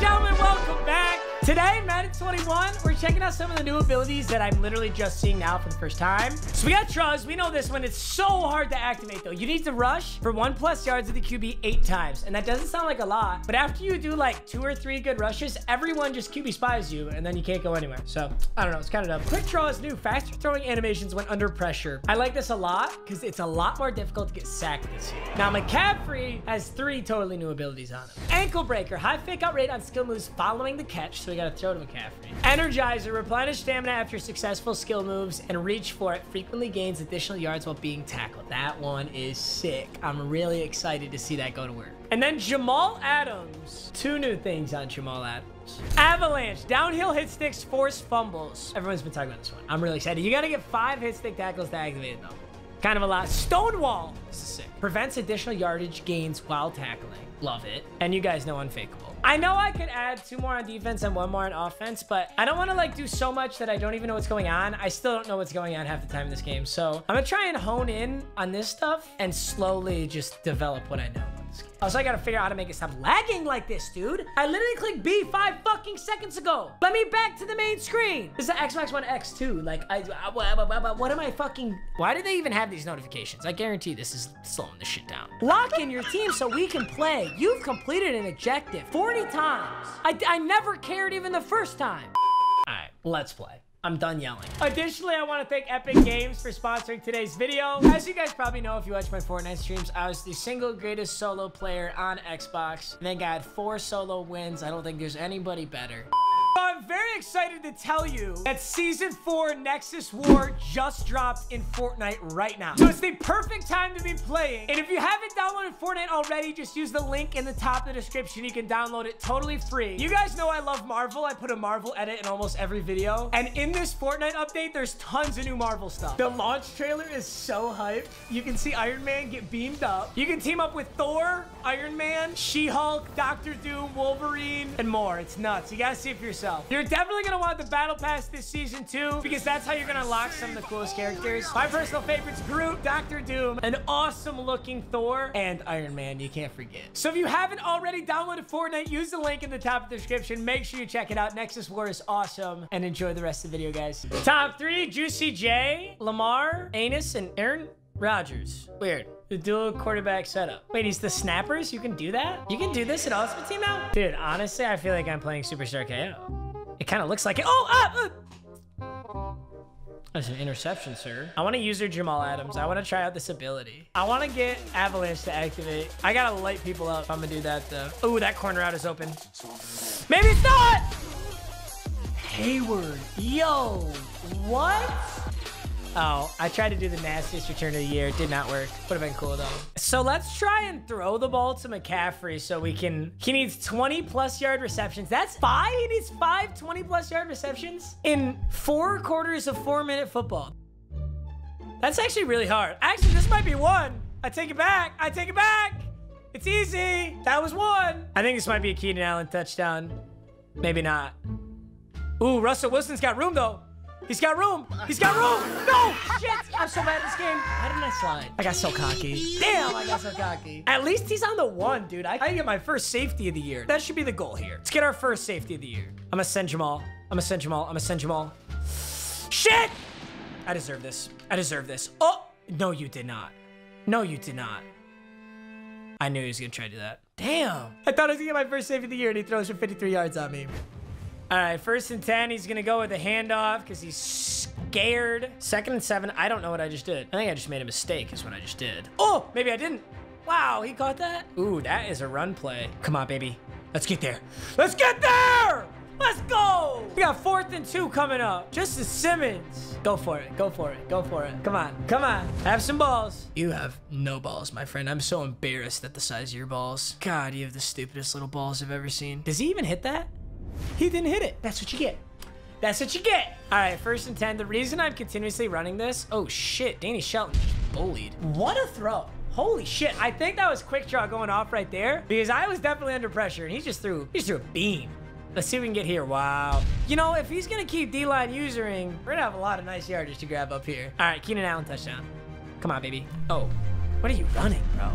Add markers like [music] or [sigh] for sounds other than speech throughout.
gentlemen, welcome. Today, Madden 21, we're checking out some of the new abilities that I'm literally just seeing now for the first time. So we got Truz. We know this one. It's so hard to activate, though. You need to rush for one plus yards of the QB eight times. And that doesn't sound like a lot. But after you do like two or three good rushes, everyone just QB spies you, and then you can't go anywhere. So, I don't know. It's kind of dumb. Quick Draw is new. Faster throwing animations when under pressure. I like this a lot because it's a lot more difficult to get sacked this year. Now, McCaffrey has three totally new abilities on him. Ankle Breaker. High fake out rate on skill moves following the catch. So got to throw to McCaffrey. Energizer, replenish stamina after successful skill moves and reach for it frequently gains additional yards while being tackled. That one is sick. I'm really excited to see that go to work. And then Jamal Adams. Two new things on Jamal Adams. Avalanche, downhill hit sticks, force fumbles. Everyone's been talking about this one. I'm really excited. You got to get five hit stick tackles to activate it though. Kind of a lot. Stonewall. This is sick. Prevents additional yardage gains while tackling. Love it. And you guys know Unfakeable. I know I could add two more on defense and one more on offense, but I don't want to like do so much that I don't even know what's going on. I still don't know what's going on half the time in this game. So I'm gonna try and hone in on this stuff and slowly just develop what I know. Oh, also, I gotta figure out how to make it stop lagging like this, dude. I literally clicked B five fucking seconds ago. Let me back to the main screen. This is the Xbox One X too. Like, I, I, what, what am I fucking... Why do they even have these notifications? I guarantee this is slowing this shit down. Lock in your team so we can play. You've completed an objective 40 times. I, I never cared even the first time. All right, let's play. I'm done yelling. Additionally, I want to thank Epic Games for sponsoring today's video. As you guys probably know if you watch my Fortnite streams, I was the single greatest solo player on Xbox. And then got four solo wins. I don't think there's anybody better. I'm very excited to tell you that Season 4 Nexus War just dropped in Fortnite right now. So it's the perfect time to be playing. And if you haven't downloaded Fortnite already, just use the link in the top of the description. You can download it totally free. You guys know I love Marvel. I put a Marvel edit in almost every video. And in this Fortnite update, there's tons of new Marvel stuff. The launch trailer is so hyped. You can see Iron Man get beamed up. You can team up with Thor, Iron Man, She-Hulk, Doctor Doom, Wolverine, and more. It's nuts. You gotta see it for yourself yourself. You're definitely to want the Battle Pass this season too, because that's how you're to unlock some of the coolest characters. My personal favorites, Groot, Doctor Doom, an awesome looking Thor, and Iron Man, you can't forget. So if you haven't already downloaded Fortnite, use the link in the top of the description. Make sure you check it out. Nexus War is awesome, and enjoy the rest of the video, guys. Top three, Juicy J, Lamar, Anus, and Aaron Rodgers. Weird. The dual quarterback setup. Wait, he's the snappers? You can do that? You can do this at Ultimate Team now? Dude, honestly, I feel like I'm playing Superstar KO. It kind of looks like it. Oh, ah, uh. That's an interception, sir. I want to use her Jamal Adams. I want to try out this ability. I want to get Avalanche to activate. I got to light people up. I'm going to do that, though. Oh, that corner out is open. Maybe it's not! Hayward. Yo, what? Oh, I tried to do the nastiest return of the year. It did not work. Would have been cool though. So let's try and throw the ball to McCaffrey so we can... He needs 20 plus yard receptions. That's five? He needs five 20 plus yard receptions in four quarters of four minute football. That's actually really hard. Actually, this might be one. I take it back. I take it back. It's easy. That was one. I think this might be a Keenan Allen touchdown. Maybe not. Ooh, Russell Wilson's got room though. He's got room. He's got room. No, shit. I'm so bad at this game. How didn't I slide? I got so cocky. Damn, I got so cocky. At least he's on the one, dude. I, I get my first safety of the year. That should be the goal here. Let's get our first safety of the year. I'm gonna send Jamal. I'm gonna send Jamal. I'm gonna send Jamal. Shit. I deserve this. I deserve this. Oh, no, you did not. No, you did not. I knew he was gonna try to do that. Damn. I thought I was gonna get my first save of the year and he throws for 53 yards on me. All right, first and 10, he's going to go with a handoff because he's scared. Second and seven, I don't know what I just did. I think I just made a mistake is what I just did. Oh, maybe I didn't. Wow, he caught that? Ooh, that is a run play. Come on, baby. Let's get there. Let's get there! Let's go! We got fourth and two coming up. Justin Simmons. Go for it. Go for it. Go for it. Come on. Come on. Have some balls. You have no balls, my friend. I'm so embarrassed at the size of your balls. God, you have the stupidest little balls I've ever seen. Does he even hit that? He didn't hit it. That's what you get. That's what you get. All right, first and 10. The reason I'm continuously running this, oh shit, Danny Shelton bullied. What a throw. Holy shit, I think that was quick draw going off right there because I was definitely under pressure and he just threw, he just threw a beam. Let's see if we can get here. Wow. You know, if he's going to keep D-line using, we're going to have a lot of nice yardage to grab up here. All right, Keenan Allen touchdown. Come on, baby. Oh, what are you running, bro?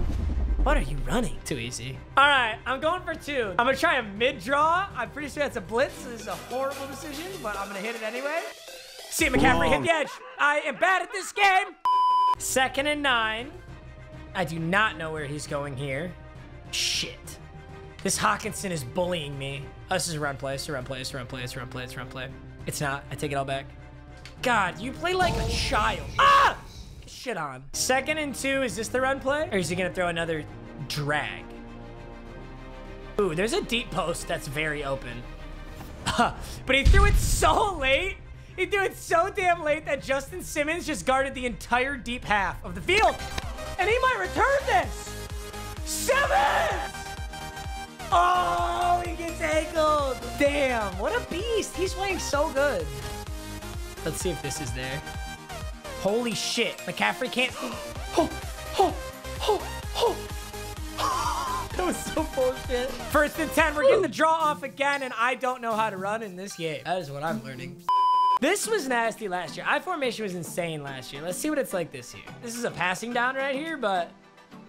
What are you running? Too easy. All right, I'm going for two. I'm gonna try a mid draw. I'm pretty sure that's a blitz. So this is a horrible decision, but I'm gonna hit it anyway. See McCaffrey hit the edge. I am bad at this game. Second and nine. I do not know where he's going here. Shit. This Hockenson is bullying me. Oh, this is a run play. It's a run play. It's a run play. It's a run play. It's a run play. It's not. I take it all back. God, you play like a child. Ah! Shit on. Second and two. Is this the run play? Or is he to throw another drag? Ooh, there's a deep post that's very open. but he threw it so late. He threw it so damn late that Justin Simmons just guarded the entire deep half of the field. And he might return this. Simmons! Oh, he gets angled. Damn, what a beast. He's playing so good. Let's see if this is there. Holy shit. McCaffrey can't. Oh, oh, oh, oh. That was so bullshit. First and 10, we're getting the draw off again, and I don't know how to run in this game. That is what I'm learning. This was nasty last year. I formation was insane last year. Let's see what it's like this year. This is a passing down right here, but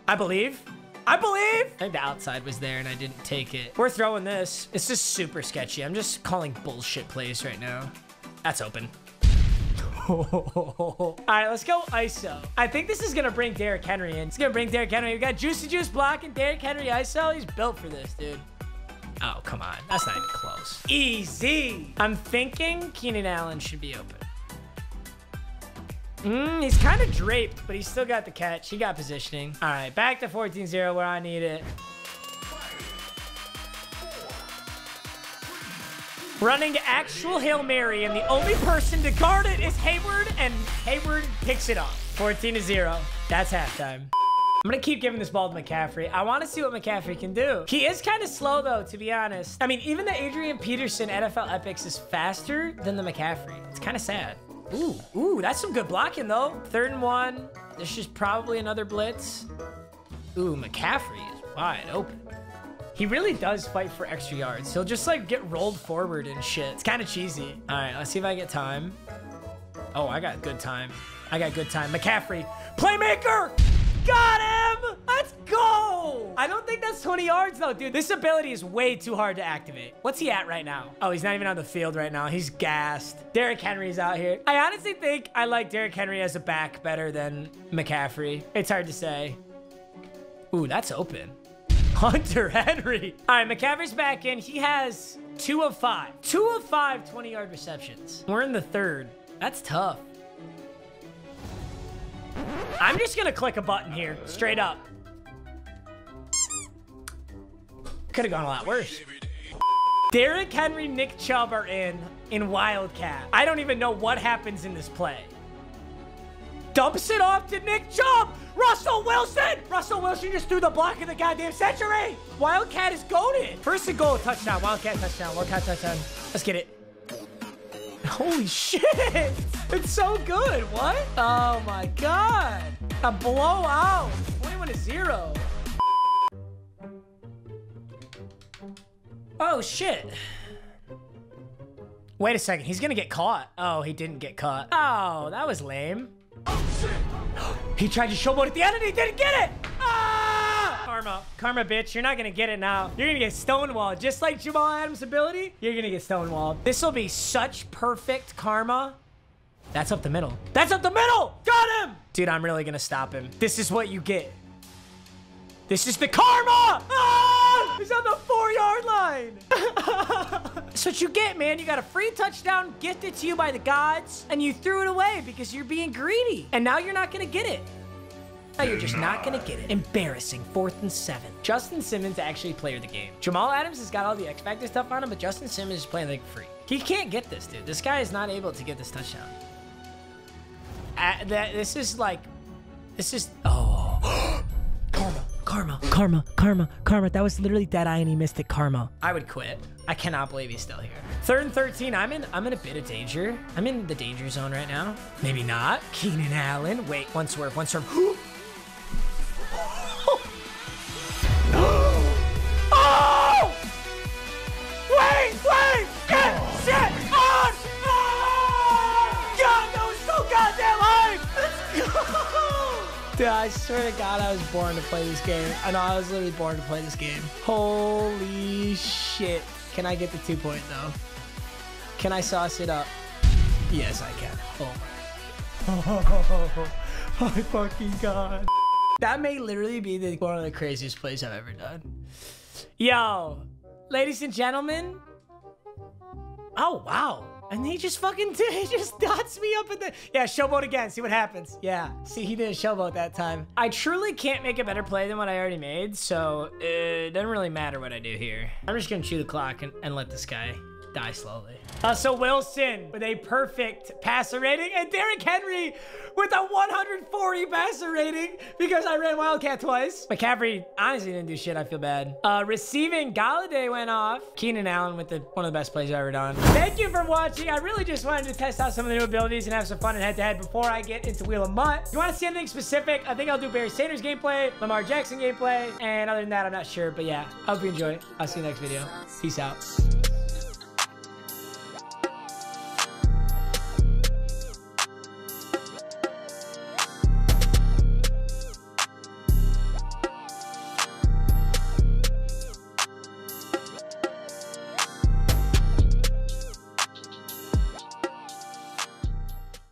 I believe. I believe. I think the outside was there and I didn't take it. We're throwing this. It's just super sketchy. I'm just calling bullshit plays right now. That's open. [laughs] All right, let's go ISO. I think this is going to bring Derrick Henry in. It's going to bring Derrick Henry. We got Juicy Juice blocking Derrick Henry ISO. He's built for this, dude. Oh, come on. That's not even close. Easy. I'm thinking Keenan Allen should be open. Mm, he's kind of draped, but he's still got the catch. He got positioning. All right, back to 14-0 where I need it. Running actual Hail Mary, and the only person to guard it is Hayward, and Hayward picks it up. 14 to 0. That's halftime. I'm to keep giving this ball to McCaffrey. I want to see what McCaffrey can do. He is kind of slow, though, to be honest. I mean, even the Adrian Peterson NFL Epics is faster than the McCaffrey. It's kind of sad. Ooh, ooh, that's some good blocking, though. Third and one. This is probably another blitz. Ooh, McCaffrey is wide open. He really does fight for extra yards. He'll just like get rolled forward and shit. It's kind of cheesy. All right, let's see if I get time. Oh, I got good time. I got good time. McCaffrey, playmaker! Got him! Let's go! I don't think that's 20 yards though, dude. This ability is way too hard to activate. What's he at right now? Oh, he's not even on the field right now. He's gassed. Derrick Henry's out here. I honestly think I like Derrick Henry as a back better than McCaffrey. It's hard to say. Ooh, that's open. Hunter Henry. All right, McCaffrey's back in. He has two of five. Two of five 20-yard receptions. We're in the third. That's tough. I'm just going to click a button here, straight up. Could have gone a lot worse. Derrick Henry, Nick Chubb are in, in Wildcat. I don't even know what happens in this play. Dumps it off to Nick Chubb. Russell Wilson! Russell Wilson just threw the block of the goddamn century! Wildcat is goaded! First and goal, touchdown. Wildcat touchdown. Wildcat touchdown. Let's get it. [laughs] Holy shit! It's so good. What? Oh my god. A blowout. 21 to 0. Oh shit. Wait a second. He's gonna get caught. Oh, he didn't get caught. Oh, that was lame. He tried to showboat at the end and he didn't get it! Ah! Karma. Karma, bitch. You're not gonna get it now. You're gonna get stonewalled. Just like Jamal Adams' ability, you're gonna get stonewalled. This will be such perfect karma. That's up the middle. That's up the middle! Got him! Dude, I'm really gonna stop him. This is what you get. This is the karma! Ah! He's on the four-yard line! [laughs] That's what you get, man. You got a free touchdown gifted to you by the gods, and you threw it away because you're being greedy. And now you're not gonna get it. Now you're just not gonna get it. Embarrassing, fourth and seven. Justin Simmons actually played the game. Jamal Adams has got all the X Factor stuff on him, but Justin Simmons is playing like free. He can't get this, dude. This guy is not able to get this touchdown. Uh, that, this is like, this is, oh. Karma, karma, karma, karma. That was literally dead eye and he missed it, karma. I would quit. I cannot believe he's still here. Third and 13, I'm in I'm in a bit of danger. I'm in the danger zone right now. Maybe not. Keenan Allen. Wait, one swerve, one swerve. [gasps] swear to God, I was born to play this game. I know I was literally born to play this game. Holy shit. Can I get the two point though? Can I sauce it up? Yes, I can. Oh my. [laughs] Oh my fucking God. That may literally be the, one of the craziest plays I've ever done. Yo, ladies and gentlemen. Oh, wow. And he just fucking [laughs] he just dots me up in the yeah showboat again. See what happens. Yeah, see he didn't showboat that time. I truly can't make a better play than what I already made, so it doesn't really matter what I do here. I'm just gonna chew the clock and, and let this guy die slowly. Uh, so Wilson with a perfect passer rating and Derrick Henry with a 140 passer rating because I ran Wildcat twice. McCaffrey honestly didn't do shit. I feel bad. Uh, receiving Golladay went off. Keenan Allen with the one of the best plays I've ever done. Thank you for watching. I really just wanted to test out some of the new abilities and have some fun in head-to-head -head before I get into Wheel of MUT. If you want to see anything specific, I think I'll do Barry Sanders gameplay, Lamar Jackson gameplay, and other than that, I'm not sure. But yeah, I hope you enjoy. I'll see you next video. Peace out.